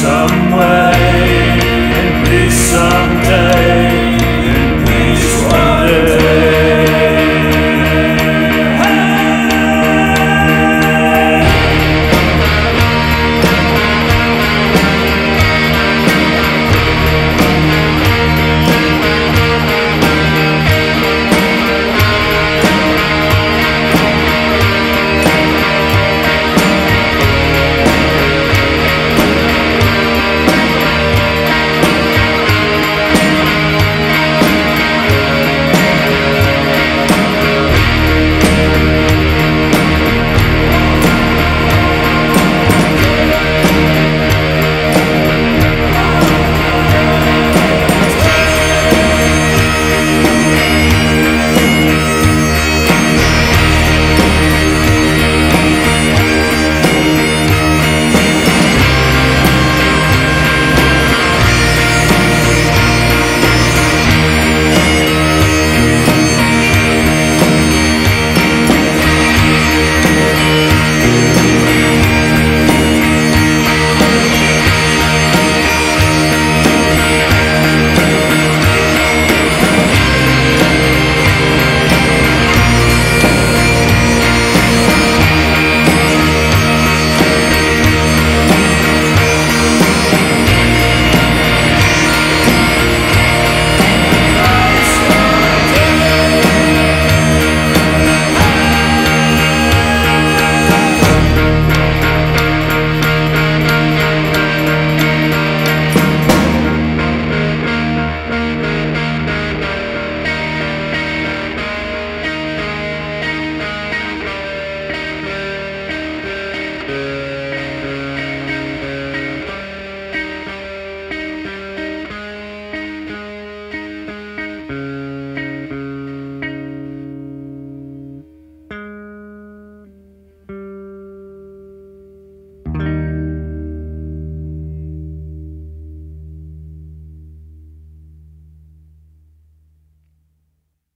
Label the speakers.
Speaker 1: some